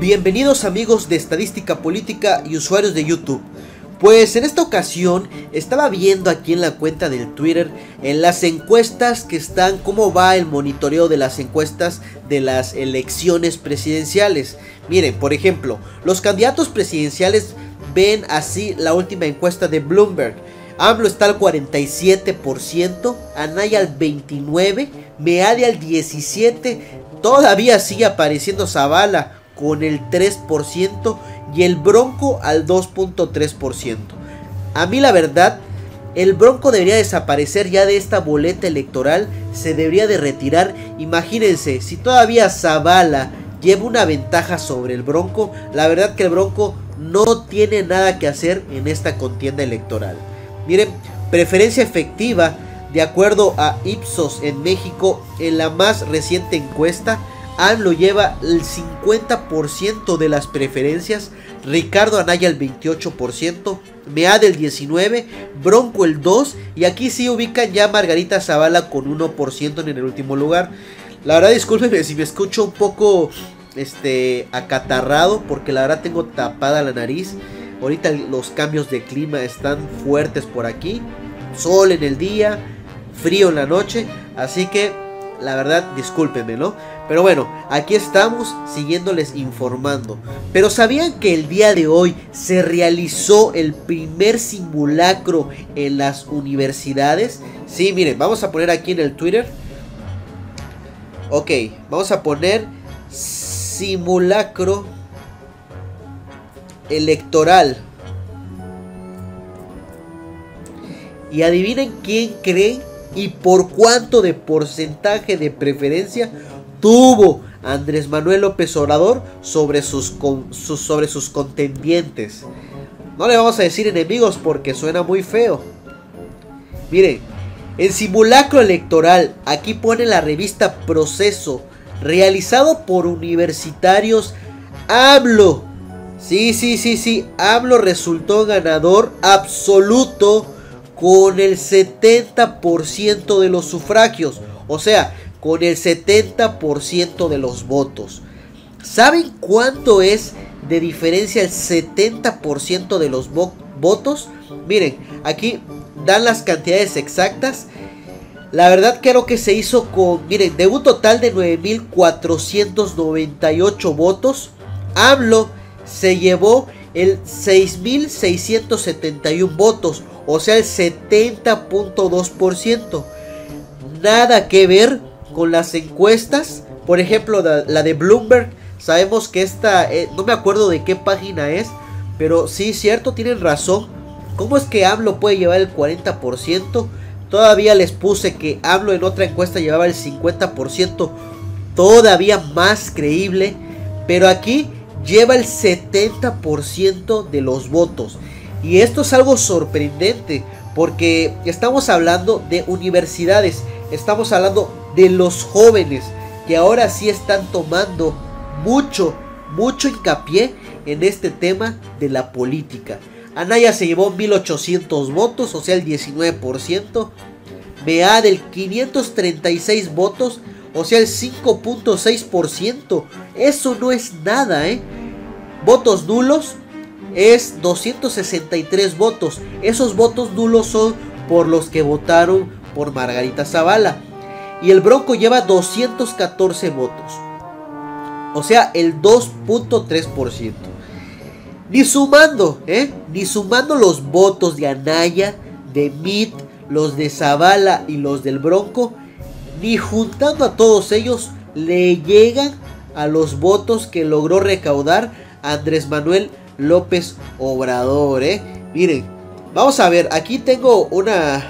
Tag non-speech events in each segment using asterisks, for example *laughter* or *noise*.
Bienvenidos amigos de Estadística Política y usuarios de YouTube. Pues en esta ocasión estaba viendo aquí en la cuenta del Twitter en las encuestas que están, cómo va el monitoreo de las encuestas de las elecciones presidenciales. Miren, por ejemplo, los candidatos presidenciales ven así la última encuesta de Bloomberg. AMLO está al 47%, Anaya al 29%, Meade al 17%, todavía sigue apareciendo Zavala con el 3% y el Bronco al 2.3%. A mí la verdad, el Bronco debería desaparecer ya de esta boleta electoral, se debería de retirar. Imagínense, si todavía Zavala lleva una ventaja sobre el Bronco, la verdad que el Bronco no tiene nada que hacer en esta contienda electoral. Miren, preferencia efectiva, de acuerdo a Ipsos en México, en la más reciente encuesta, AMLO lleva el 50% de las preferencias, Ricardo Anaya el 28%, Meade el 19%, Bronco el 2% y aquí sí ubican ya Margarita Zavala con 1% en el último lugar. La verdad discúlpenme si me escucho un poco este acatarrado porque la verdad tengo tapada la nariz. Ahorita los cambios de clima están fuertes por aquí. Sol en el día, frío en la noche, así que la verdad discúlpenme, ¿no? Pero bueno, aquí estamos siguiéndoles informando. Pero ¿sabían que el día de hoy se realizó el primer simulacro en las universidades? Sí, miren, vamos a poner aquí en el Twitter. Ok, vamos a poner simulacro electoral. Y adivinen quién creen y por cuánto de porcentaje de preferencia tuvo Andrés Manuel López Obrador sobre sus, sobre sus contendientes. No le vamos a decir enemigos porque suena muy feo. Miren, el simulacro electoral, aquí pone la revista Proceso, realizado por universitarios, hablo. Sí, sí, sí, sí, hablo resultó ganador absoluto con el 70% de los sufragios. O sea, con el 70% de los votos. ¿Saben cuánto es de diferencia el 70% de los votos? Miren, aquí dan las cantidades exactas. La verdad creo que se hizo con, miren, de un total de 9.498 votos. AMLO se llevó el 6.671 votos, o sea el 70.2%. Nada que ver con las encuestas. Por ejemplo, la, de Bloomberg. Sabemos que esta, eh, no me acuerdo de qué página es, pero sí, cierto, tienen razón. ¿Cómo es que AMLO puede llevar el 40%? Todavía les puse que AMLO en otra encuesta llevaba el 50%, todavía más creíble. Pero aquí lleva el 70% de los votos. Y esto es algo sorprendente, porque estamos hablando de universidades, estamos hablando de los jóvenes que ahora sí están tomando mucho, mucho hincapié en este tema de la política. Anaya se llevó 1800 votos, o sea el 19%. Mea del 536 votos, o sea el 5.6%. Eso no es nada, ¿eh? Votos nulos es 263 votos. Esos votos nulos son por los que votaron por Margarita Zavala y el Bronco lleva 214 votos. O sea, el 2.3%. Ni sumando, ¿eh? Ni sumando los votos de Anaya, de Mit, los de Zavala y los del Bronco, ni juntando a todos ellos, le llegan a los votos que logró recaudar Andrés Manuel López Obrador, ¿eh? Miren, vamos a ver, aquí tengo una,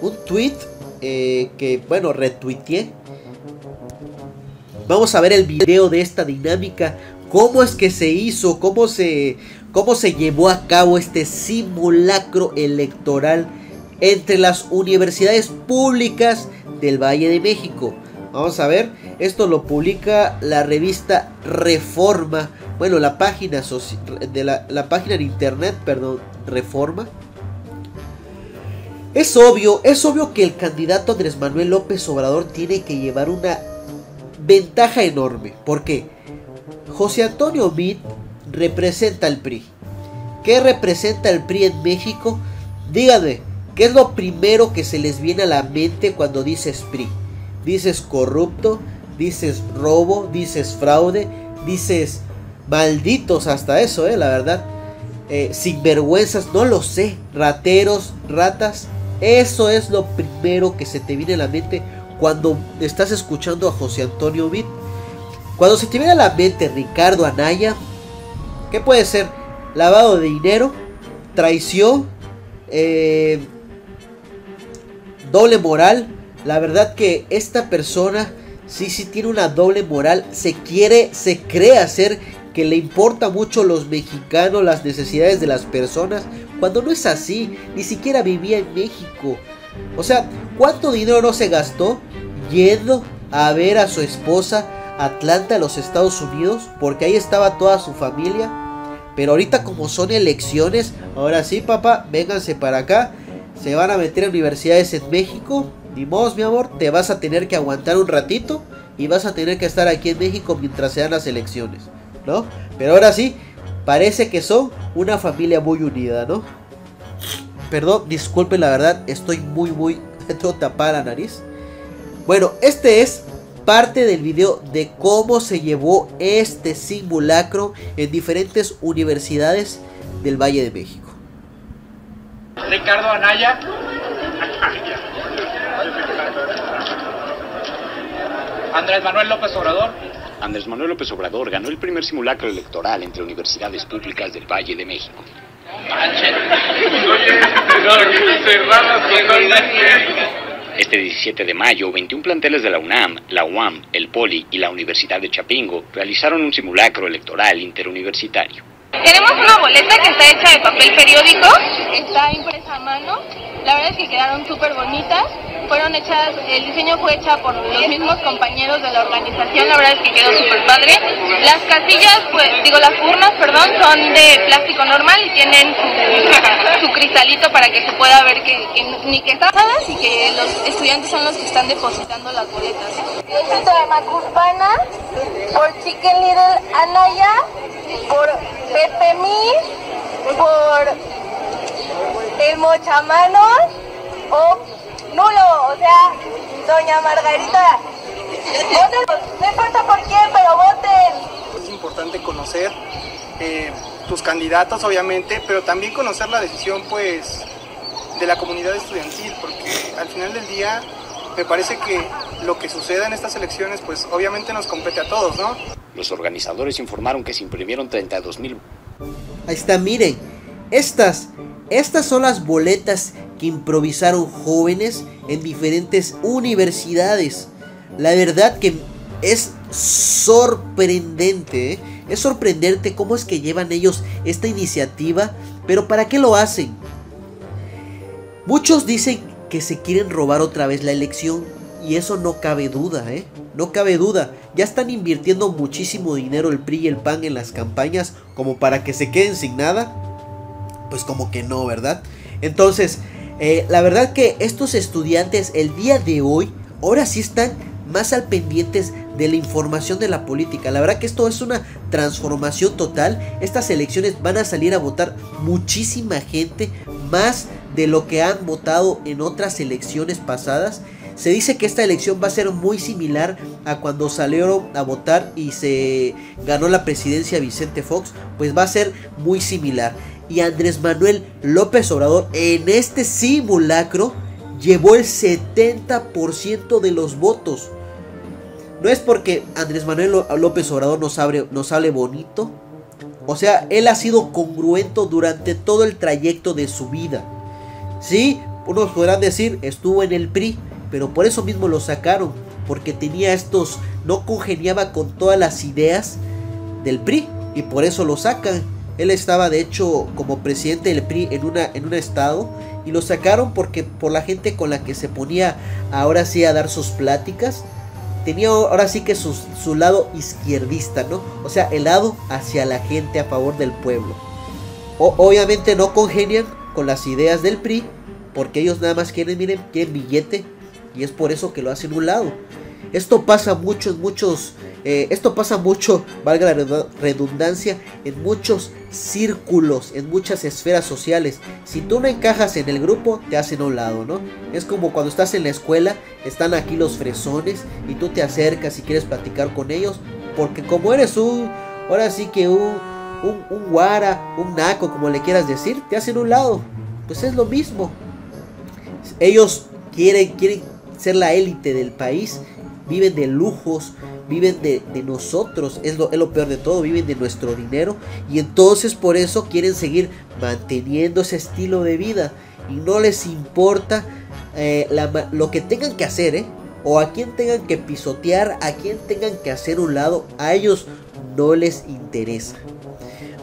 un tweet eh, que, bueno, retuiteé. Vamos a ver el video de esta dinámica. Cómo es que se hizo, cómo se, cómo se llevó a cabo este simulacro electoral entre las universidades públicas del Valle de México. Vamos a ver, esto lo publica la revista Reforma. Bueno, la página de la, página internet, perdón, Reforma. Es obvio, es obvio que el candidato Andrés Manuel López Obrador tiene que llevar una ventaja enorme. ¿Por qué? José Antonio Meade representa al PRI. ¿Qué representa el PRI en México? Díganme, ¿qué es lo primero que se les viene a la mente cuando dices PRI? Dices corrupto, dices robo, dices fraude, dices malditos hasta eso, eh, la verdad. Eh, sinvergüenzas, no lo sé, rateros, ratas. Eso es lo primero que se te viene a la mente cuando estás escuchando a José Antonio Vid. Cuando se te viene a la mente Ricardo Anaya, ¿qué puede ser? Lavado de dinero, traición, eh, doble moral. La verdad que esta persona sí, sí tiene una doble moral. Se quiere, se cree hacer que le importa mucho los mexicanos, las necesidades de las personas, cuando no es así, ni siquiera vivía en México. O sea, ¿cuánto dinero no se gastó yendo a ver a su esposa Atlanta, a los Estados Unidos? Porque ahí estaba toda su familia. Pero ahorita como son elecciones, ahora sí, papá, vénganse para acá. Se van a meter a universidades en México. Ni modo, mi amor, te vas a tener que aguantar un ratito y vas a tener que estar aquí en México mientras sean las elecciones. ¿no? Pero ahora sí, parece que son una familia muy unida, ¿no? Perdón, disculpen la verdad, estoy muy, muy... Tengo tapada la nariz. Bueno, este es parte del video de cómo se llevó este simulacro en diferentes universidades del Valle de México. Ricardo Anaya. Andrés Manuel López Obrador. Andrés Manuel López Obrador ganó el primer simulacro electoral entre universidades públicas del Valle de México. Este 17 de mayo, 21 planteles de la UNAM, la UAM, el POLI y la Universidad de Chapingo realizaron un simulacro electoral interuniversitario. Tenemos una boleta que está hecha de papel periódico, está impresa a mano, la verdad es que quedaron súper bonitas. Fueron hechas, el diseño fue hecha por los mismos compañeros de la organización, la verdad es que quedó súper padre. Las casillas, pues, digo, las urnas, perdón, son de plástico normal y tienen su, *laughs* cristalito para que se pueda ver que, ni que están y que los estudiantes son los que están depositando las boletas. De Macuspana, por Chicken Little Anaya, por Pepe Mi, por el Mochamanos o nulo, o sea, doña Margarita. Voten, no importa por quién, pero voten. Es importante conocer eh, tus candidatos, obviamente, pero también conocer la decisión, pues, de la comunidad estudiantil, porque al final del día me parece que lo que suceda en estas elecciones, pues, obviamente nos compete a todos, ¿no? Los organizadores informaron que se imprimieron 32 mil. Ahí está, miren, estas, estas son las boletas improvisaron jóvenes en diferentes universidades. La verdad que es sorprendente, ¿eh? es sorprendente cómo es que llevan ellos esta iniciativa, pero ¿para qué lo hacen? Muchos dicen que se quieren robar otra vez la elección y eso no cabe duda, ¿eh? No cabe duda. Ya están invirtiendo muchísimo dinero el PRI y el PAN en las campañas como para que se queden sin nada. Pues como que no, ¿verdad? Entonces, eh, la verdad que estos estudiantes el día de hoy, ahora sí están más al pendientes de la información de la política. La verdad que esto es una transformación total. Estas elecciones van a salir a votar muchísima gente, más de lo que han votado en otras elecciones pasadas. Se dice que esta elección va a ser muy similar a cuando salieron a votar y se ganó la presidencia Vicente Fox, pues va a ser muy similar y Andrés Manuel López Obrador en este simulacro llevó el 70% de los votos. No es porque Andrés Manuel López Obrador nos, abre, hable bonito. O sea, él ha sido congruento durante todo el trayecto de su vida. Sí, unos podrán decir, estuvo en el PRI, pero por eso mismo lo sacaron. Porque tenía estos, no congeniaba con todas las ideas del PRI. Y por eso lo sacan. Él estaba de hecho como presidente del PRI en, una, en un estado y lo sacaron porque por la gente con la que se ponía ahora sí a dar sus pláticas. Tenía ahora sí que su, su lado izquierdista, ¿no? O sea, el lado hacia la gente a favor del pueblo. Obviamente no congenian con las ideas del PRI porque ellos nada más quieren, miren, quieren billete y es por eso que lo hacen un lado. Esto pasa mucho en muchos Eh, esto pasa mucho, valga la redundancia, en muchos círculos, en muchas esferas sociales. Si tú no encajas en el grupo, te hacen a un lado, ¿no? Es como cuando estás en la escuela, están aquí los fresones y tú te acercas y quieres platicar con ellos, porque como eres un, ahora sí que un, un, un guara, un naco, como le quieras decir, te hacen a un lado. Pues es lo mismo. Ellos quieren, quieren ser la élite del país, viven de lujos, viven de, nosotros, es lo, es lo, peor de todo, viven de nuestro dinero y entonces por eso quieren seguir manteniendo ese estilo de vida y no les importa eh, lo que tengan que hacer, ¿eh? o a quien tengan que pisotear, a quien tengan que hacer un lado, a ellos no les interesa.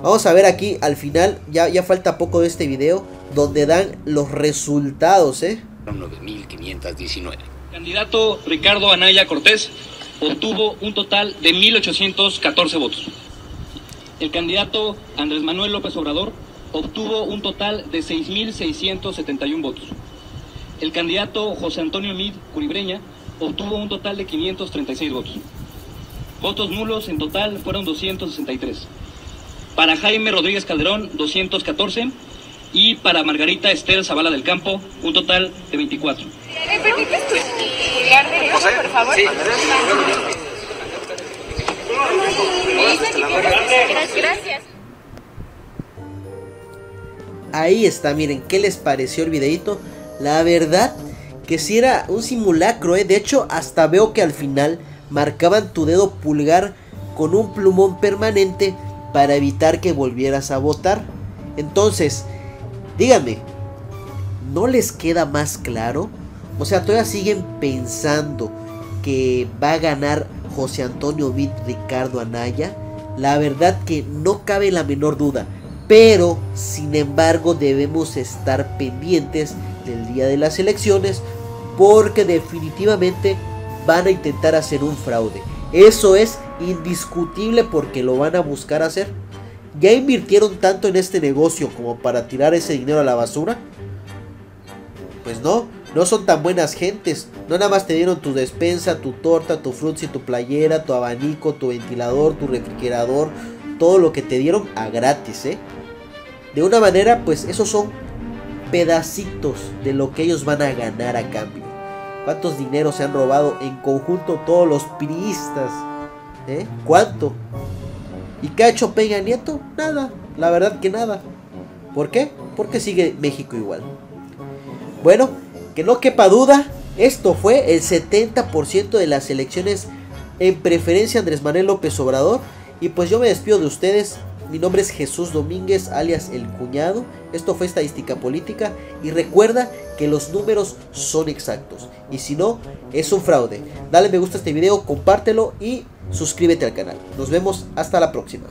Vamos a ver aquí al final, ya, ya falta poco de este video, donde dan los resultados, ¿eh? 9519. Candidato Ricardo Anaya Cortés obtuvo un total de 1.814 votos. El candidato Andrés Manuel López Obrador obtuvo un total de 6.671 votos. El candidato José Antonio Mid Curibreña obtuvo un total de 536 votos. Votos nulos en total fueron 263. Para Jaime Rodríguez Calderón, 214 y para Margarita Esther Zavala del Campo, un total de 24. ¿Me permites estudiar derecho, por favor? Sí. Gracias. Ahí está, miren, ¿qué les pareció el videito? La verdad que si era un simulacro, ¿eh? De hecho, hasta veo que al final marcaban tu dedo pulgar con un plumón permanente para evitar que volvieras a votar. Entonces, Díganme, ¿no les queda más claro? O sea, todavía siguen pensando que va a ganar José Antonio Vid Ricardo Anaya. La verdad que no cabe la menor duda. Pero, sin embargo, debemos estar pendientes del día de las elecciones porque definitivamente van a intentar hacer un fraude. Eso es indiscutible porque lo van a buscar hacer. ¿Ya invirtieron tanto en este negocio como para tirar ese dinero a la basura? Pues no, no son tan buenas gentes. No nada más te dieron tu despensa, tu torta, tu y tu playera, tu abanico, tu ventilador, tu refrigerador, todo lo que te dieron a gratis, ¿eh? De una manera, pues esos son pedacitos de lo que ellos van a ganar a cambio. ¿Cuántos dineros se han robado en conjunto todos los priistas? ¿Eh? ¿Cuánto? ¿Y qué ha hecho Peña Nieto? Nada, la verdad que nada. ¿Por qué? Porque sigue México igual. Bueno, que no quepa duda, esto fue el 70% de las elecciones en preferencia Andrés Manuel López Obrador. Y pues yo me despido de ustedes. Mi nombre es Jesús Domínguez, alias El Cuñado. Esto fue Estadística Política. Y recuerda que los números son exactos. Y si no, es un fraude. Dale me gusta a este video, compártelo y suscríbete al canal. Nos vemos hasta la próxima.